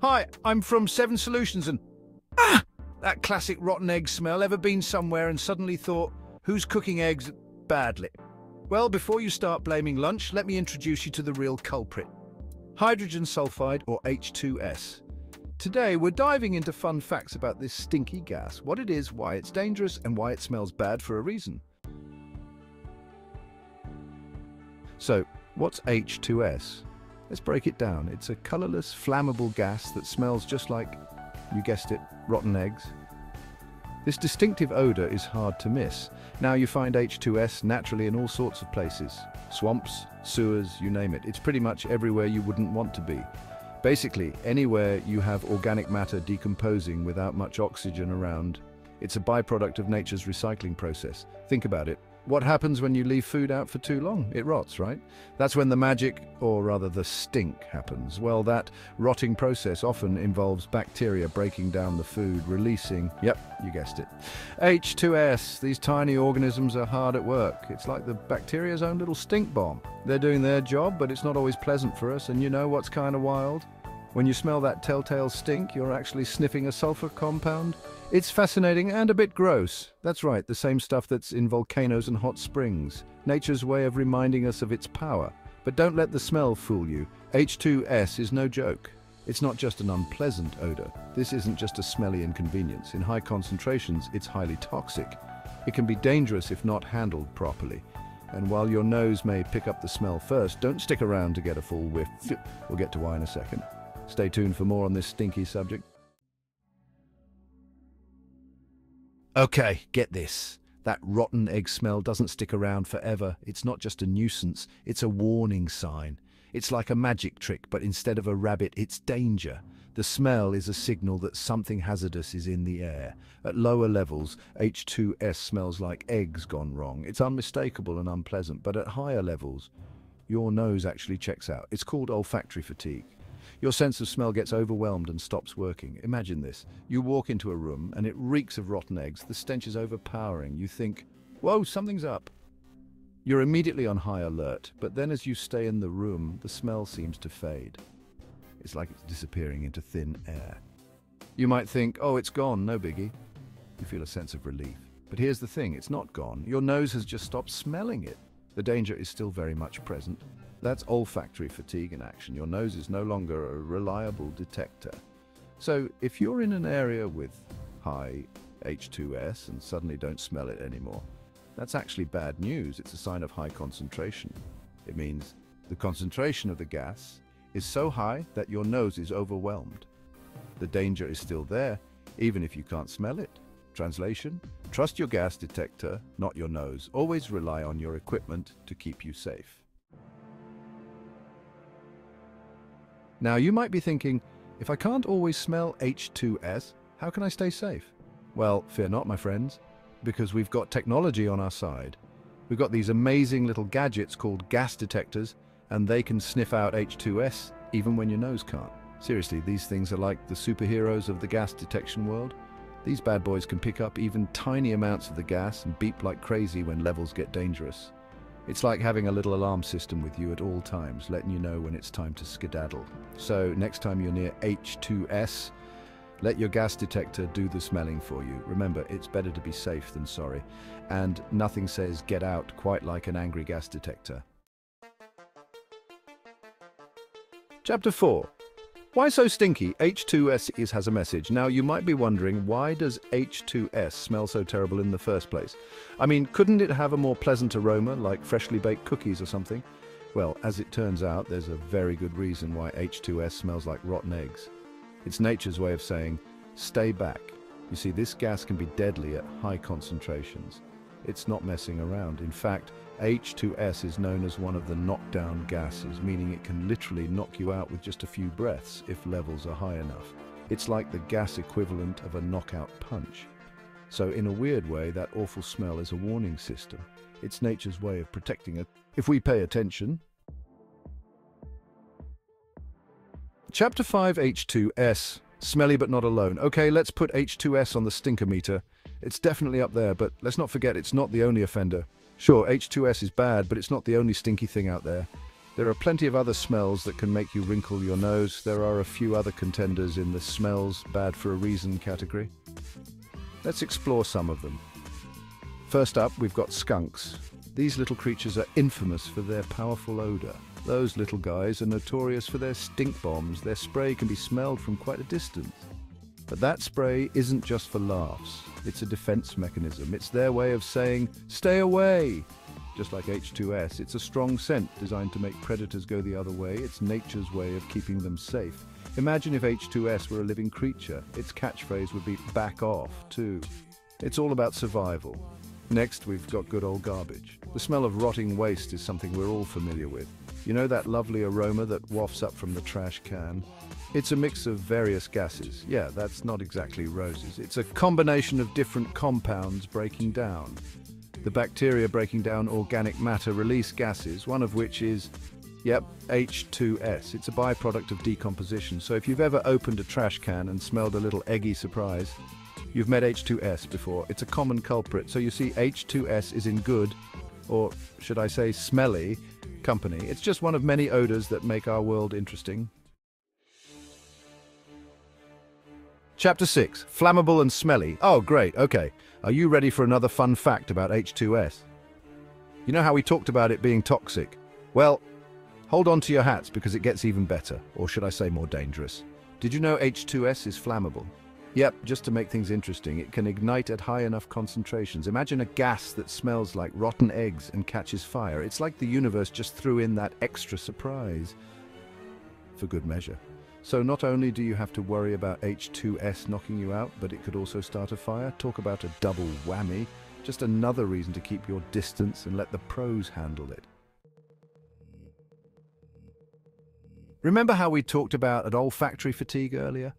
Hi, I'm from Seven Solutions and... Ah! That classic rotten egg smell. Ever been somewhere and suddenly thought, who's cooking eggs badly? Well, before you start blaming lunch, let me introduce you to the real culprit. Hydrogen sulfide, or H2S. Today, we're diving into fun facts about this stinky gas, what it is, why it's dangerous, and why it smells bad for a reason. So, what's H2S? Let's break it down. It's a colorless, flammable gas that smells just like, you guessed it, rotten eggs. This distinctive odor is hard to miss. Now you find H2S naturally in all sorts of places. Swamps, sewers, you name it. It's pretty much everywhere you wouldn't want to be. Basically, anywhere you have organic matter decomposing without much oxygen around. It's a byproduct of nature's recycling process. Think about it. What happens when you leave food out for too long? It rots, right? That's when the magic, or rather the stink, happens. Well, that rotting process often involves bacteria breaking down the food, releasing, yep, you guessed it, H2S. These tiny organisms are hard at work. It's like the bacteria's own little stink bomb. They're doing their job, but it's not always pleasant for us, and you know what's kind of wild? When you smell that telltale stink, you're actually sniffing a sulfur compound. It's fascinating and a bit gross. That's right, the same stuff that's in volcanoes and hot springs. Nature's way of reminding us of its power. But don't let the smell fool you. H2S is no joke. It's not just an unpleasant odor. This isn't just a smelly inconvenience. In high concentrations, it's highly toxic. It can be dangerous if not handled properly. And while your nose may pick up the smell first, don't stick around to get a full whiff. We'll get to why in a second. Stay tuned for more on this stinky subject. Okay, get this. That rotten egg smell doesn't stick around forever. It's not just a nuisance, it's a warning sign. It's like a magic trick, but instead of a rabbit, it's danger. The smell is a signal that something hazardous is in the air. At lower levels, H2S smells like eggs gone wrong. It's unmistakable and unpleasant, but at higher levels, your nose actually checks out. It's called olfactory fatigue. Your sense of smell gets overwhelmed and stops working. Imagine this. You walk into a room and it reeks of rotten eggs. The stench is overpowering. You think, whoa, something's up. You're immediately on high alert, but then as you stay in the room, the smell seems to fade. It's like it's disappearing into thin air. You might think, oh, it's gone, no biggie. You feel a sense of relief. But here's the thing, it's not gone. Your nose has just stopped smelling it. The danger is still very much present. That's olfactory fatigue in action. Your nose is no longer a reliable detector. So if you're in an area with high H2S and suddenly don't smell it anymore, that's actually bad news. It's a sign of high concentration. It means the concentration of the gas is so high that your nose is overwhelmed. The danger is still there, even if you can't smell it. Translation, trust your gas detector, not your nose. Always rely on your equipment to keep you safe. Now, you might be thinking, if I can't always smell H2S, how can I stay safe? Well, fear not, my friends, because we've got technology on our side. We've got these amazing little gadgets called gas detectors, and they can sniff out H2S even when your nose can't. Seriously, these things are like the superheroes of the gas detection world. These bad boys can pick up even tiny amounts of the gas and beep like crazy when levels get dangerous. It's like having a little alarm system with you at all times, letting you know when it's time to skedaddle. So next time you're near H2S, let your gas detector do the smelling for you. Remember, it's better to be safe than sorry. And nothing says get out quite like an angry gas detector. Chapter 4 why so stinky? H2S is, has a message. Now, you might be wondering, why does H2S smell so terrible in the first place? I mean, couldn't it have a more pleasant aroma, like freshly baked cookies or something? Well, as it turns out, there's a very good reason why H2S smells like rotten eggs. It's nature's way of saying, stay back. You see, this gas can be deadly at high concentrations. It's not messing around. In fact, H2S is known as one of the knockdown gases, meaning it can literally knock you out with just a few breaths if levels are high enough. It's like the gas equivalent of a knockout punch. So in a weird way, that awful smell is a warning system. It's nature's way of protecting it. If we pay attention. Chapter 5 H2S. Smelly but not alone. Okay, let's put H2S on the stinker meter. It's definitely up there, but let's not forget it's not the only offender. Sure, H2S is bad, but it's not the only stinky thing out there. There are plenty of other smells that can make you wrinkle your nose. There are a few other contenders in the smells bad for a reason category. Let's explore some of them. First up, we've got skunks. These little creatures are infamous for their powerful odor. Those little guys are notorious for their stink bombs. Their spray can be smelled from quite a distance. But that spray isn't just for laughs. It's a defense mechanism. It's their way of saying, stay away. Just like H2S, it's a strong scent designed to make predators go the other way. It's nature's way of keeping them safe. Imagine if H2S were a living creature. Its catchphrase would be back off, too. It's all about survival. Next, we've got good old garbage. The smell of rotting waste is something we're all familiar with. You know that lovely aroma that wafts up from the trash can? It's a mix of various gases. Yeah, that's not exactly roses. It's a combination of different compounds breaking down. The bacteria breaking down organic matter release gases, one of which is, yep, H2S. It's a byproduct of decomposition. So if you've ever opened a trash can and smelled a little eggy surprise, you've met H2S before. It's a common culprit. So you see, H2S is in good, or should I say smelly, company. It's just one of many odors that make our world interesting. Chapter 6. Flammable and smelly. Oh, great, okay. Are you ready for another fun fact about H2S? You know how we talked about it being toxic? Well, hold on to your hats because it gets even better, or should I say more dangerous. Did you know H2S is flammable? Yep, just to make things interesting, it can ignite at high enough concentrations. Imagine a gas that smells like rotten eggs and catches fire. It's like the universe just threw in that extra surprise. For good measure. So not only do you have to worry about H2S knocking you out, but it could also start a fire. Talk about a double whammy. Just another reason to keep your distance and let the pros handle it. Remember how we talked about an olfactory fatigue earlier?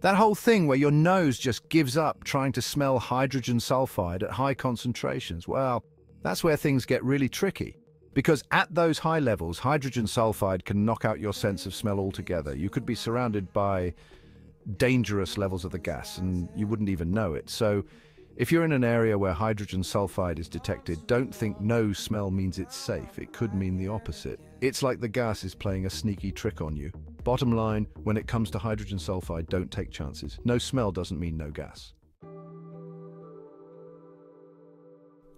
That whole thing where your nose just gives up trying to smell hydrogen sulfide at high concentrations, well, that's where things get really tricky. Because at those high levels, hydrogen sulfide can knock out your sense of smell altogether. You could be surrounded by dangerous levels of the gas and you wouldn't even know it. So if you're in an area where hydrogen sulfide is detected, don't think no smell means it's safe. It could mean the opposite. It's like the gas is playing a sneaky trick on you. Bottom line, when it comes to hydrogen sulfide, don't take chances. No smell doesn't mean no gas.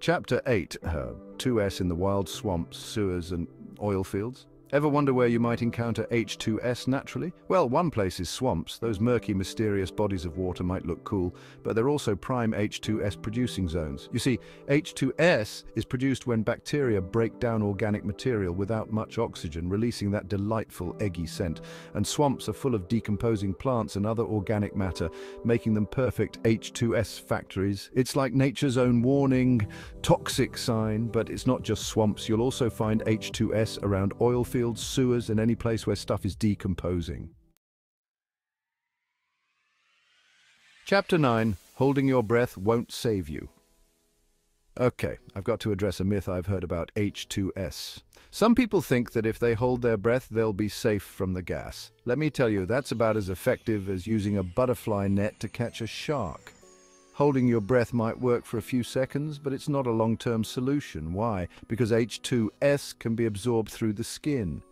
Chapter 8, uh, 2S in the wild swamps, sewers and oil fields. Ever wonder where you might encounter H2S naturally? Well, one place is swamps. Those murky, mysterious bodies of water might look cool, but they're also prime H2S producing zones. You see, H2S is produced when bacteria break down organic material without much oxygen, releasing that delightful eggy scent. And swamps are full of decomposing plants and other organic matter, making them perfect H2S factories. It's like nature's own warning, toxic sign, but it's not just swamps. You'll also find H2S around oil fields sewers, and any place where stuff is decomposing. Chapter 9 Holding Your Breath Won't Save You. Okay, I've got to address a myth I've heard about H2S. Some people think that if they hold their breath, they'll be safe from the gas. Let me tell you, that's about as effective as using a butterfly net to catch a shark. Holding your breath might work for a few seconds, but it's not a long-term solution. Why? Because H2S can be absorbed through the skin.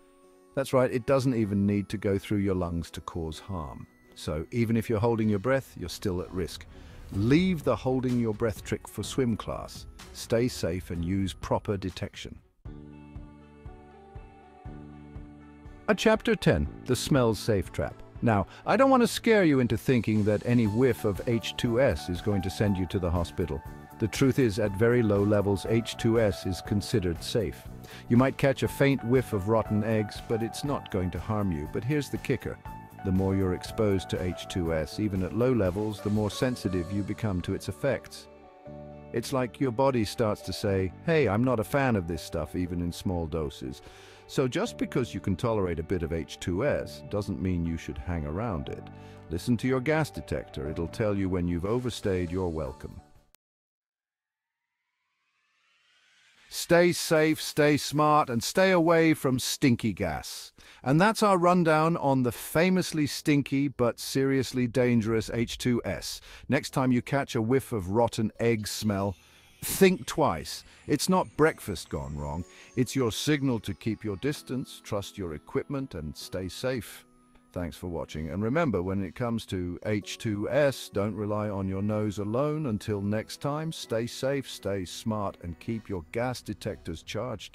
That's right, it doesn't even need to go through your lungs to cause harm. So even if you're holding your breath, you're still at risk. Leave the holding your breath trick for swim class. Stay safe and use proper detection. A Chapter 10, The Smells Safe Trap. Now, I don't want to scare you into thinking that any whiff of H2S is going to send you to the hospital. The truth is, at very low levels, H2S is considered safe. You might catch a faint whiff of rotten eggs, but it's not going to harm you. But here's the kicker. The more you're exposed to H2S, even at low levels, the more sensitive you become to its effects. It's like your body starts to say, hey, I'm not a fan of this stuff, even in small doses. So just because you can tolerate a bit of H2S doesn't mean you should hang around it. Listen to your gas detector. It'll tell you when you've overstayed your welcome. Stay safe, stay smart, and stay away from stinky gas. And that's our rundown on the famously stinky but seriously dangerous H2S. Next time you catch a whiff of rotten egg smell, think twice. It's not breakfast gone wrong. It's your signal to keep your distance, trust your equipment, and stay safe. Thanks for watching. And remember, when it comes to H2S, don't rely on your nose alone. Until next time, stay safe, stay smart, and keep your gas detectors charged.